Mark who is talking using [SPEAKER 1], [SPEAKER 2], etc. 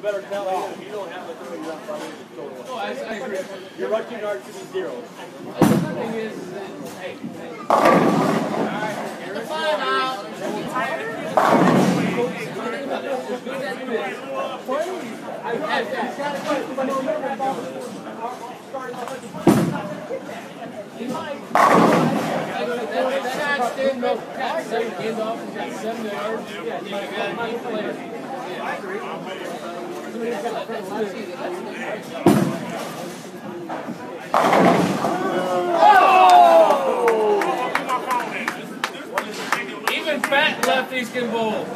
[SPEAKER 1] you better tell him if you don't have the throw, you're not probably total.
[SPEAKER 2] Oh, I, I agree.
[SPEAKER 1] Your rushing yard should be zero.
[SPEAKER 2] The thing is, that, hey, hey. Alright, get the fun out. That didn't go. Got seven handoffs, he's got seven yards. Yeah. Even fat lefties can bowl.